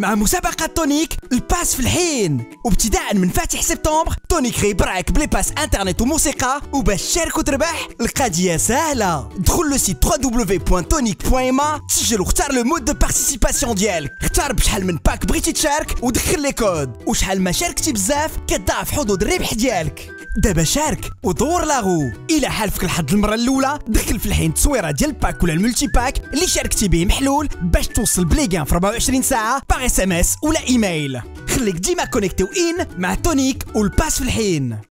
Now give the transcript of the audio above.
مع مسابقة Tonik L'Pass في الحين. وابتداء من فاتح سبتمبر Tonik غيبرعك ب les pass internet و musique وباش تشارك وتربح. القضية سهلة. دخل le site www.tonic.ma تسجل واختار le mode de participation ديالك. اختار بشحال من pack بغيتي تشارك ودخل les codes. وشحال ما شاركتي بزاف كتضاعف حظوظ الربح ديالك. دابا شارك ودور la roue. إلى حالفك الحظ المرة الأولى دخل في الحين تصويرة ديال ال pack ولا ال multi-pack اللي شاركتي به محلول باش توصل ب les gains في 24 ساعة par SMS ولا ايميل خليك ديما كونيكتي وين مع تونيك والباس في الحين.